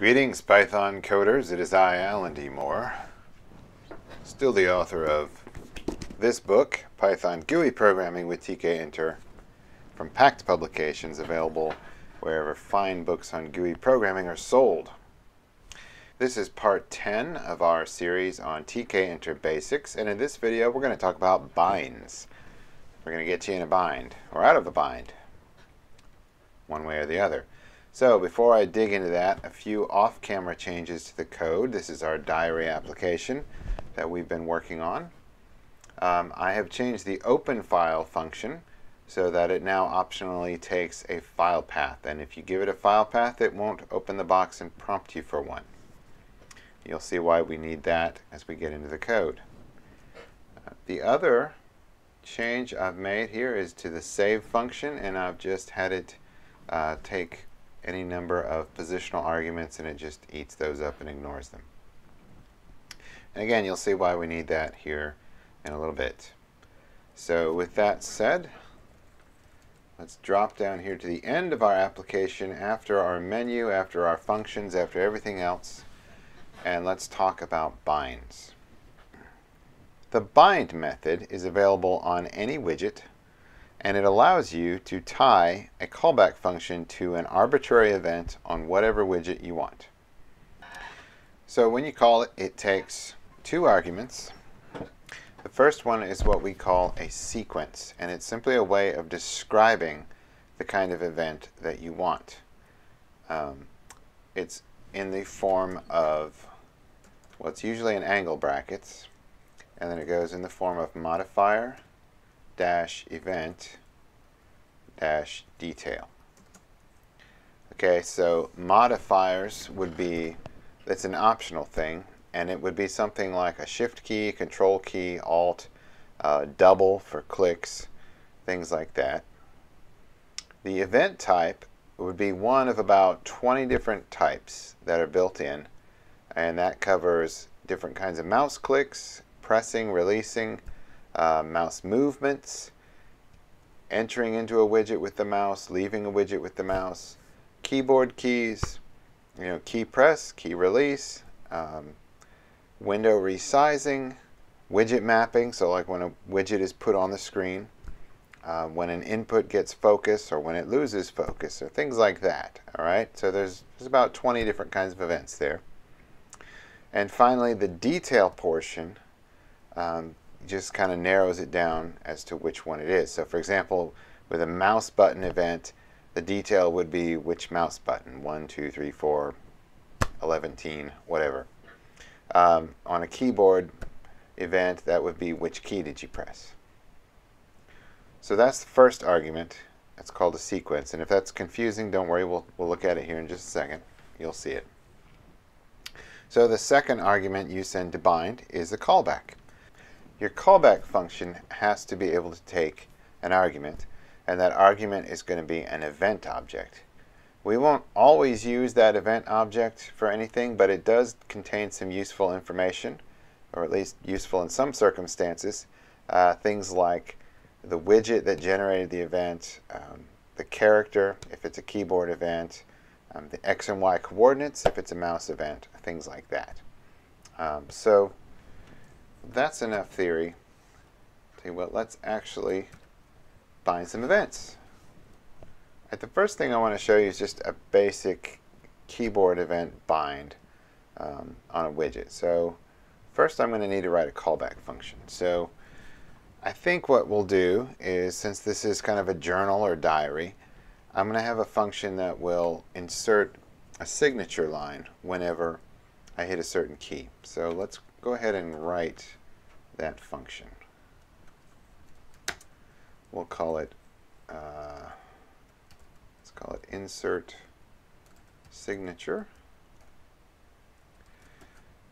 Greetings, Python coders. It is I, Alan D. Moore, still the author of this book, Python GUI Programming with Tkinter, from Packt Publications, available wherever fine books on GUI programming are sold. This is part 10 of our series on Tkinter Basics, and in this video we're going to talk about binds. We're going to get you in a bind, or out of a bind, one way or the other. So before I dig into that, a few off-camera changes to the code. This is our diary application that we've been working on. Um, I have changed the open file function so that it now optionally takes a file path. And if you give it a file path, it won't open the box and prompt you for one. You'll see why we need that as we get into the code. Uh, the other change I've made here is to the save function, and I've just had it uh, take any number of positional arguments and it just eats those up and ignores them. And again, you'll see why we need that here in a little bit. So with that said, let's drop down here to the end of our application after our menu, after our functions, after everything else, and let's talk about binds. The bind method is available on any widget and it allows you to tie a callback function to an arbitrary event on whatever widget you want. So when you call it, it takes two arguments. The first one is what we call a sequence, and it's simply a way of describing the kind of event that you want. Um, it's in the form of what's usually an angle brackets, and then it goes in the form of modifier dash event dash detail. Okay, so modifiers would be, it's an optional thing, and it would be something like a shift key, control key, alt, uh, double for clicks, things like that. The event type would be one of about 20 different types that are built in, and that covers different kinds of mouse clicks, pressing, releasing, uh, mouse movements, entering into a widget with the mouse, leaving a widget with the mouse, keyboard keys, you know, key press, key release, um, window resizing, widget mapping, so like when a widget is put on the screen, uh, when an input gets focus or when it loses focus or things like that. All right, so there's, there's about 20 different kinds of events there. And finally, the detail portion um, just kind of narrows it down as to which one it is. So for example, with a mouse button event, the detail would be which mouse button, 1, 2, 3, 4, 11, whatever. Um, on a keyboard event, that would be which key did you press. So that's the first argument. That's called a sequence. And if that's confusing, don't worry, we'll, we'll look at it here in just a second. You'll see it. So the second argument you send to bind is a callback. Your callback function has to be able to take an argument, and that argument is going to be an event object. We won't always use that event object for anything, but it does contain some useful information, or at least useful in some circumstances. Uh, things like the widget that generated the event, um, the character if it's a keyboard event, um, the x and y coordinates if it's a mouse event, things like that. Um, so that's enough theory. Tell you what, let's actually bind some events. Right, the first thing I want to show you is just a basic keyboard event bind um, on a widget. So first I'm going to need to write a callback function. So I think what we'll do is, since this is kind of a journal or diary, I'm going to have a function that will insert a signature line whenever I hit a certain key. So let's go ahead and write that function. We'll call it, uh, let's call it insert signature.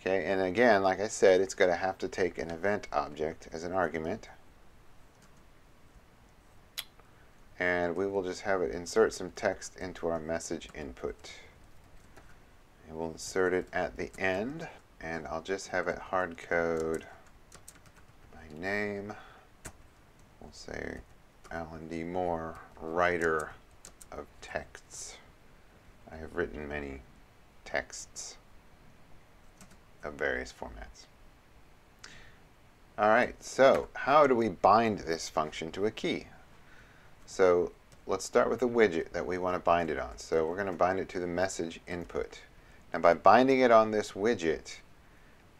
Okay, and again, like I said, it's going to have to take an event object as an argument. And we will just have it insert some text into our message input. And we'll insert it at the end, and I'll just have it hard code my name. We'll say Alan D. Moore, writer of texts. I have written many texts of various formats. All right, so how do we bind this function to a key? So let's start with the widget that we want to bind it on. So we're going to bind it to the message input. Now by binding it on this widget,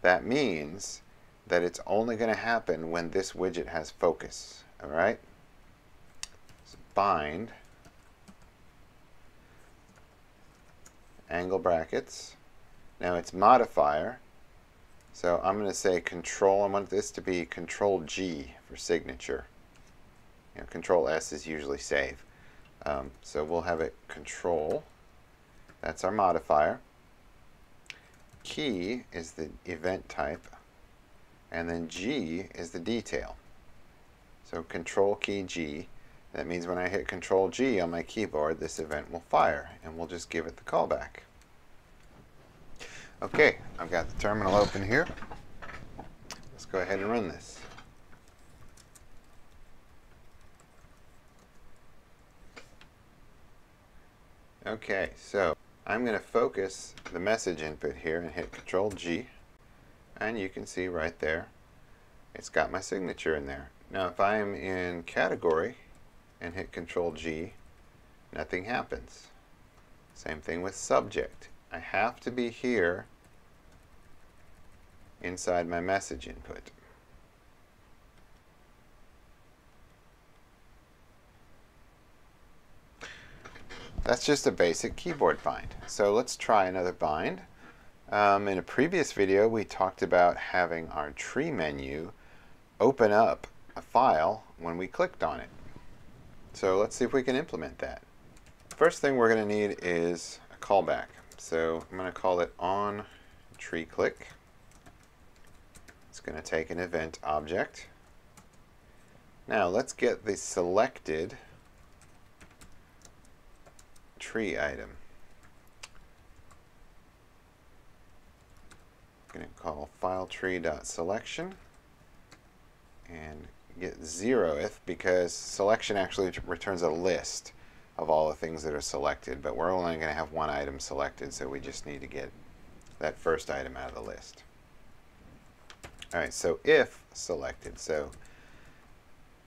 that means that it's only going to happen when this widget has focus. All right? So bind angle brackets. Now it's modifier. So I'm going to say control. I want this to be control G for signature. You know, control S is usually save. Um, so we'll have it control. That's our modifier. Key is the event type. And then G is the detail. So control key G. That means when I hit control G on my keyboard, this event will fire. And we'll just give it the callback. Okay, I've got the terminal open here. Let's go ahead and run this. Okay, so I'm going to focus the message input here and hit Control G. And you can see right there, it's got my signature in there. Now if I am in category and hit Control G, nothing happens. Same thing with subject. I have to be here inside my message input. That's just a basic keyboard bind. So let's try another bind. Um, in a previous video, we talked about having our tree menu open up a file when we clicked on it. So let's see if we can implement that. First thing we're going to need is a callback. So I'm going to call it on tree click. It's going to take an event object. Now let's get the selected tree item. I'm going to call file tree.selection and get zeroth because selection actually returns a list of all the things that are selected, but we're only going to have one item selected, so we just need to get that first item out of the list. All right, so if selected, so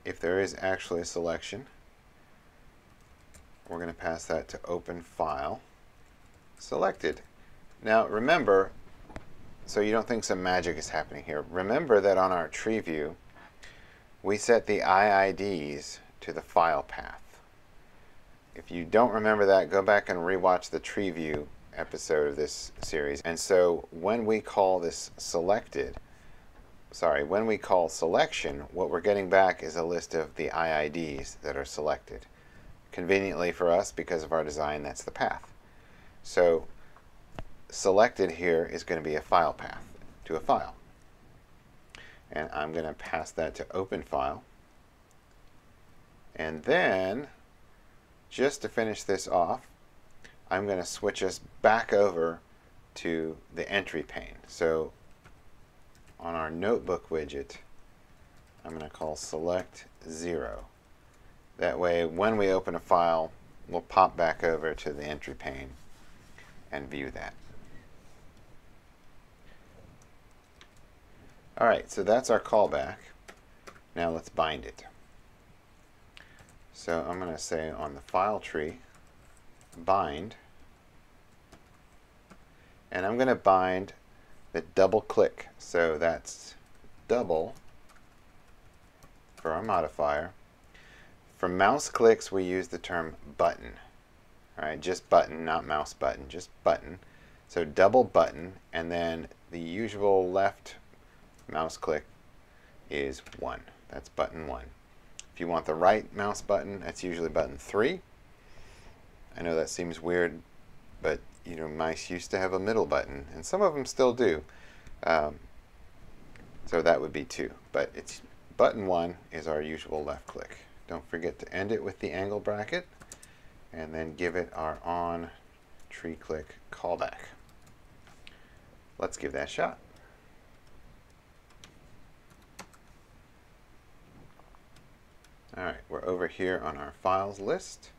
if there is actually a selection, we're going to pass that to open file selected. Now remember, so you don't think some magic is happening here, remember that on our tree view, we set the IIDs to the file path. If you don't remember that, go back and rewatch the tree view episode of this series. And so when we call this selected, sorry, when we call selection, what we're getting back is a list of the IIDs that are selected. Conveniently for us, because of our design, that's the path. So selected here is going to be a file path to a file. And I'm going to pass that to open file. And then, just to finish this off, I'm going to switch us back over to the entry pane. So on our notebook widget, I'm going to call select 0. That way, when we open a file, we'll pop back over to the entry pane and view that. All right, so that's our callback. Now let's bind it. So I'm going to say on the file tree, bind, and I'm going to bind the double click. So that's double for our modifier. For mouse clicks, we use the term button. All right, just button, not mouse button, just button. So double button, and then the usual left mouse click is 1. That's button 1. If you want the right mouse button, that's usually button 3. I know that seems weird, but you know, mice used to have a middle button, and some of them still do. Um, so that would be 2. But it's button 1 is our usual left click. Don't forget to end it with the angle bracket and then give it our on tree click callback. Let's give that a shot. Alright, we're over here on our files list.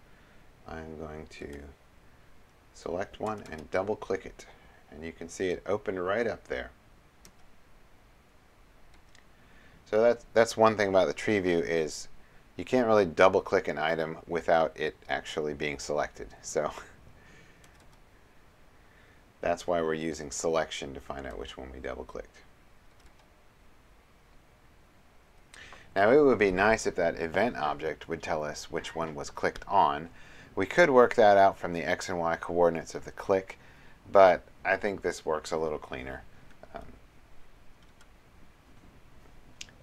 I'm going to select one and double click it and you can see it opened right up there. So that's, that's one thing about the tree view is you can't really double click an item without it actually being selected. So that's why we're using selection to find out which one we double clicked. Now it would be nice if that event object would tell us which one was clicked on. We could work that out from the x and y coordinates of the click, but I think this works a little cleaner. Um,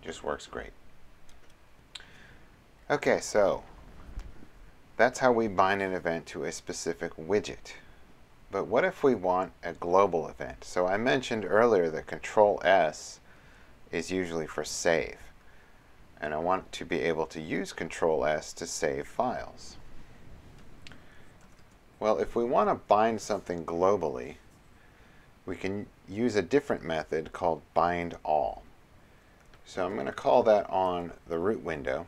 just works great. Okay, so that's how we bind an event to a specific widget. But what if we want a global event? So I mentioned earlier that Control S is usually for save. And I want to be able to use Control S to save files. Well, if we want to bind something globally, we can use a different method called bind all. So I'm going to call that on the root window.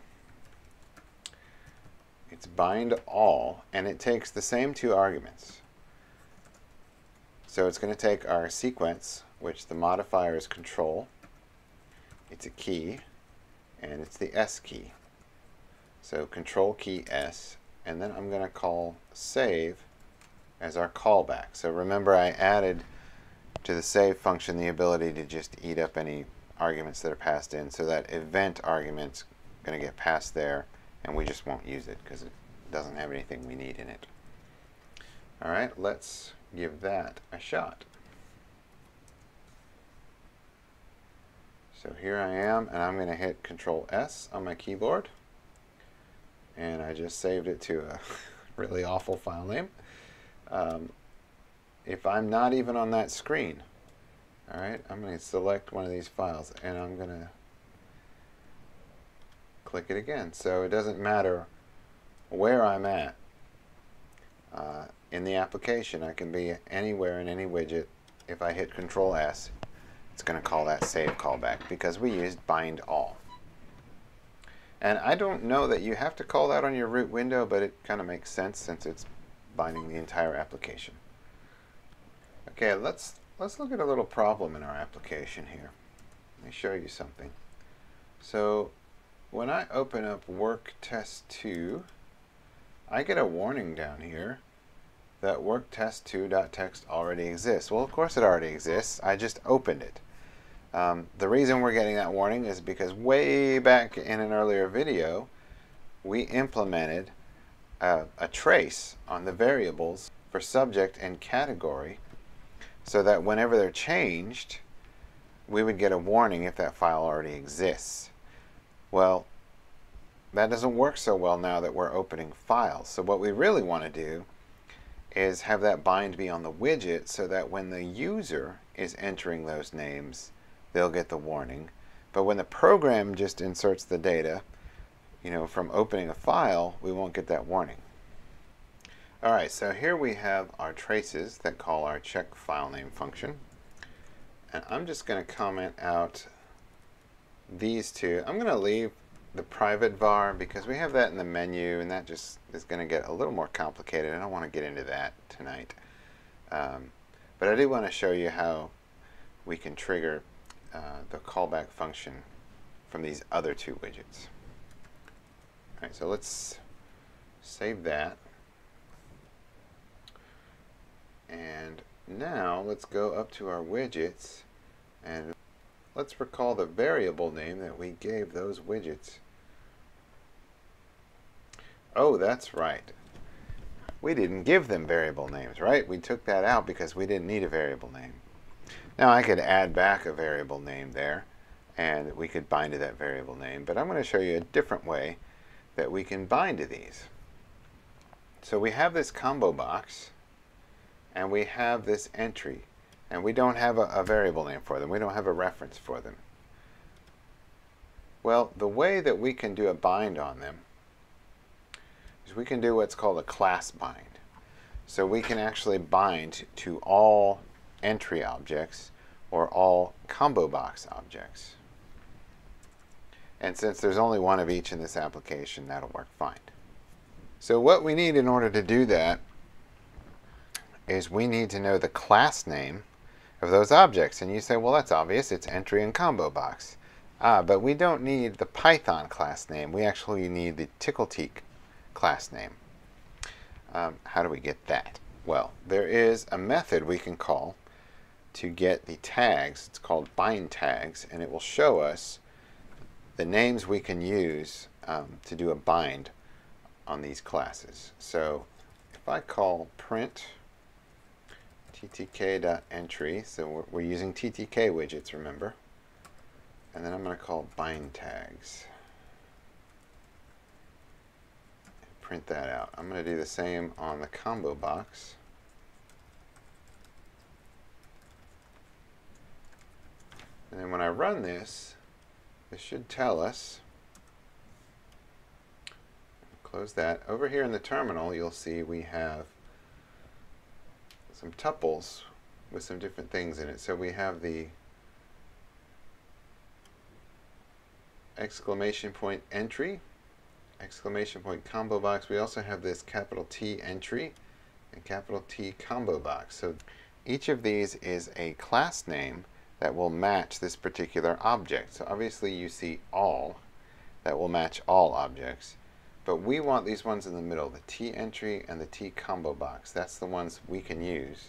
It's bind all, and it takes the same two arguments. So it's going to take our sequence, which the modifier is control. It's a key, and it's the S key. So control key S, and then I'm going to call save as our callback. So remember I added to the save function the ability to just eat up any arguments that are passed in. So that event argument's going to get passed there, and we just won't use it because it doesn't have anything we need in it. All right, let's give that a shot. So here I am, and I'm going to hit Control S on my keyboard. And I just saved it to a really awful file name. Um, if I'm not even on that screen, all right, I'm going to select one of these files, and I'm going to click it again. So it doesn't matter where I'm at. Uh, in the application. I can be anywhere in any widget. If I hit Control S, it's going to call that save callback because we used bind all. And I don't know that you have to call that on your root window, but it kind of makes sense since it's binding the entire application. Okay, let's let's look at a little problem in our application here. Let me show you something. So when I open up work test 2, I get a warning down here that work test2.txt already exists. Well, of course it already exists. I just opened it. Um, the reason we're getting that warning is because way back in an earlier video, we implemented a, a trace on the variables for subject and category so that whenever they're changed, we would get a warning if that file already exists. Well, that doesn't work so well now that we're opening files. So what we really want to do is have that bind be on the widget so that when the user is entering those names, they'll get the warning. But when the program just inserts the data, you know, from opening a file, we won't get that warning. All right, so here we have our traces that call our check file name function. And I'm just going to comment out these two. I'm going to leave the private var because we have that in the menu and that just is going to get a little more complicated. I don't want to get into that tonight. Um, but I do want to show you how we can trigger uh, the callback function from these other two widgets. All right, so let's save that. And now let's go up to our widgets and Let's recall the variable name that we gave those widgets. Oh, that's right. We didn't give them variable names, right? We took that out because we didn't need a variable name. Now I could add back a variable name there and we could bind to that variable name, but I'm going to show you a different way that we can bind to these. So we have this combo box and we have this entry and we don't have a, a, variable name for them. We don't have a reference for them. Well, the way that we can do a bind on them is we can do what's called a class bind. So we can actually bind to all entry objects or all combo box objects. And since there's only one of each in this application, that'll work fine. So what we need in order to do that is we need to know the class name of those objects. And you say, well, that's obvious. It's entry and combo box. Ah, but we don't need the Python class name. We actually need the Tcl/Tk class name. Um, how do we get that? Well, there is a method we can call to get the tags. It's called bind tags, and it will show us the names we can use um, to do a bind on these classes. So if I call print ttk.entry, so we're, using ttk widgets, remember, and then I'm going to call bind tags. Print that out. I'm going to do the same on the combo box. And then when I run this, this should tell us, close that. Over here in the terminal, you'll see we have some tuples with some different things in it. So we have the exclamation point entry, exclamation point combo box. We also have this capital T entry and capital T combo box. So each of these is a class name that will match this particular object. So obviously you see all that will match all objects. But we want these ones in the middle, the T entry and the T combo box. That's the ones we can use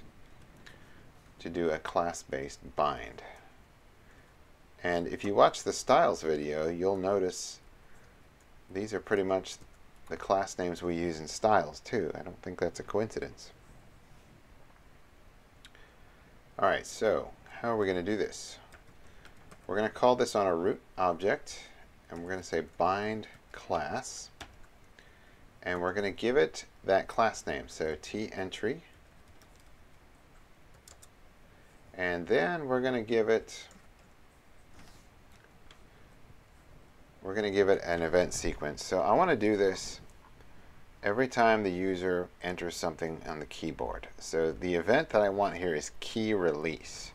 to do a class-based bind. And if you watch the styles video, you'll notice these are pretty much the class names we use in styles too. I don't think that's a coincidence. Alright, so how are we going to do this? We're going to call this on a root object, and we're going to say bind class, and we're going to give it that class name, so t entry, and then we're going to give it we're going to give it an event sequence. So I want to do this every time the user enters something on the keyboard. So the event that I want here is key release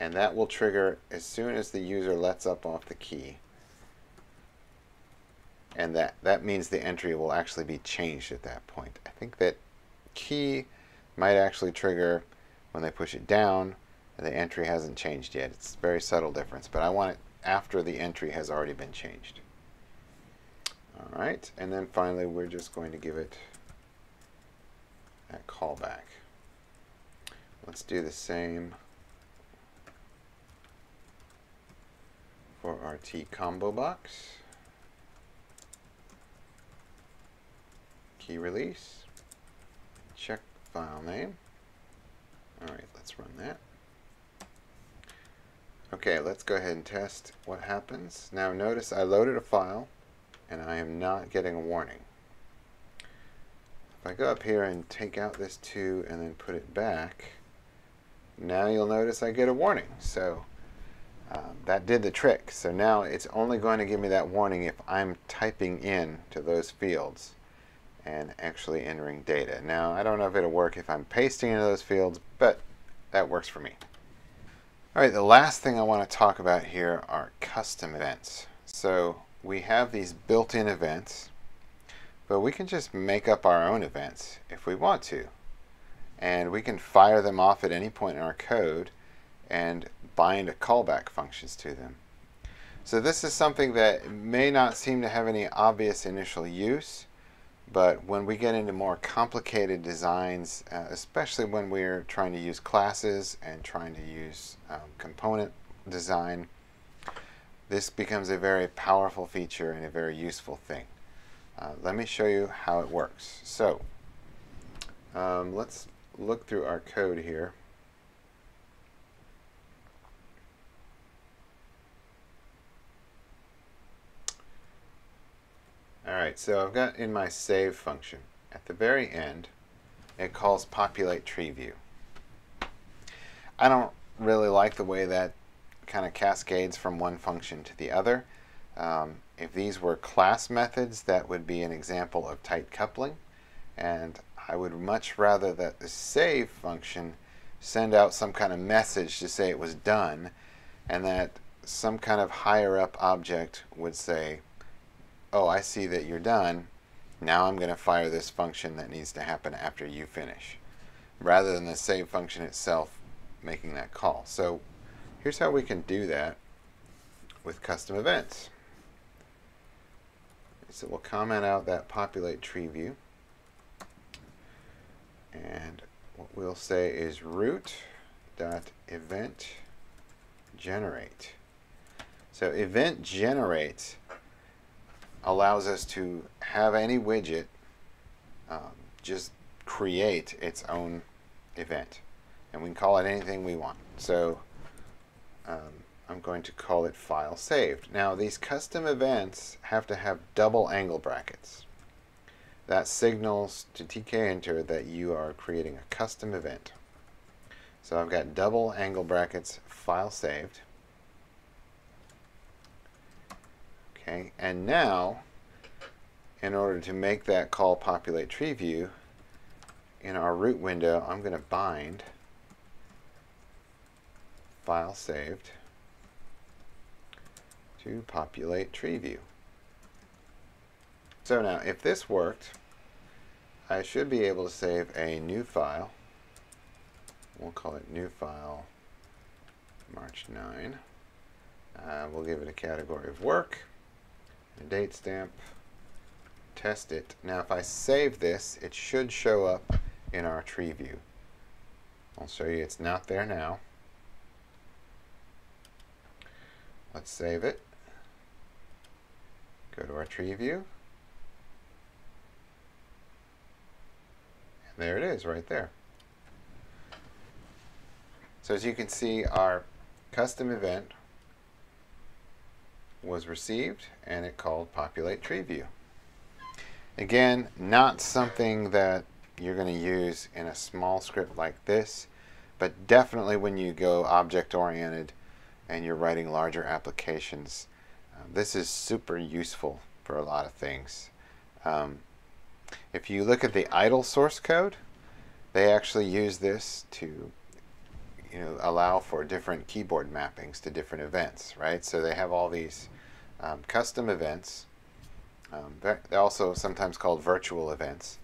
and that will trigger as soon as the user lets up off the key and that that means the entry will actually be changed at that point. I think that key might actually trigger when they push it down and the entry hasn't changed yet. It's a very subtle difference, but I want it after the entry has already been changed. All right, and then finally we're just going to give it that callback. Let's do the same for our T combo box. Key release. Check file name. Alright, let's run that. Okay, let's go ahead and test what happens. Now notice I loaded a file and I am not getting a warning. If I go up here and take out this 2 and then put it back, now you'll notice I get a warning. So um, that did the trick. So now it's only going to give me that warning if I'm typing in to those fields and actually entering data. Now I don't know if it'll work if I'm pasting into those fields, but that works for me. Alright, the last thing I want to talk about here are custom events. So we have these built-in events, but we can just make up our own events if we want to. And we can fire them off at any point in our code and bind a callback functions to them. So this is something that may not seem to have any obvious initial use, but when we get into more complicated designs, uh, especially when we're trying to use classes and trying to use um, component design, this becomes a very powerful feature and a very useful thing. Uh, let me show you how it works. So um, let's look through our code here. Alright, so I've got in my save function, at the very end, it calls populate tree view. I don't really like the way that kind of cascades from one function to the other. Um, if these were class methods, that would be an example of tight coupling. And I would much rather that the save function send out some kind of message to say it was done, and that some kind of higher up object would say, oh, I see that you're done. Now I'm going to fire this function that needs to happen after you finish. rather than the save function itself making that call. So here's how we can do that with custom events. So we'll comment out that populate tree view. And what we'll say is root dot event generate. So event generate allows us to have any widget um, just create its own event. And we can call it anything we want. So um, I'm going to call it file saved. Now these custom events have to have double angle brackets. That signals to tkinter that you are creating a custom event. So I've got double angle brackets file saved. Okay, and now in order to make that call populate tree view, in our root window, I'm going to bind file saved to populate tree view. So now, if this worked, I should be able to save a new file. We'll call it new file March 9. Uh, we'll give it a category of work, date stamp, test it. Now if I save this, it should show up in our tree view. I'll show you it's not there now. Let's save it. Go to our tree view. And there it is right there. So as you can see, our custom event was received and it called populate tree view. Again, not something that you're going to use in a small script like this, but definitely when you go object oriented and you're writing larger applications, uh, this is super useful for a lot of things. Um, if you look at the IDLE source code, they actually use this to you know, allow for different keyboard mappings to different events, right? So they have all these um, custom events. Um, they're also sometimes called virtual events.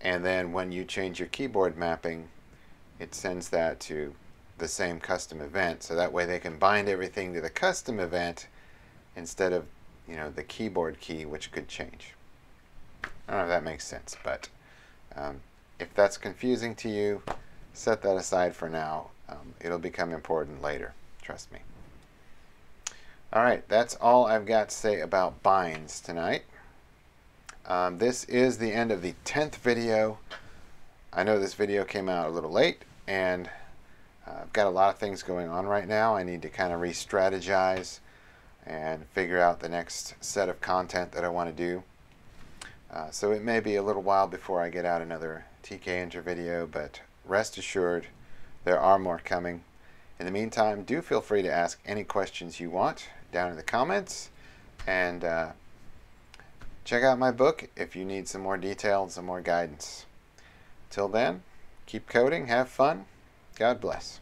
And then when you change your keyboard mapping, it sends that to the same custom event. So that way they can bind everything to the custom event instead of you know the keyboard key, which could change. I don't know if that makes sense, but um, if that's confusing to you, set that aside for now. Um, it'll become important later. Trust me. All right, that's all I've got to say about binds tonight. Um, this is the end of the 10th video. I know this video came out a little late, and uh, I've got a lot of things going on right now. I need to kind of re-strategize and figure out the next set of content that I want to do. Uh, so it may be a little while before I get out another Tkinter video, but rest assured there are more coming. In the meantime, do feel free to ask any questions you want down in the comments. And uh, check out my book if you need some more detail and some more guidance. Till then, keep coding, have fun. God bless.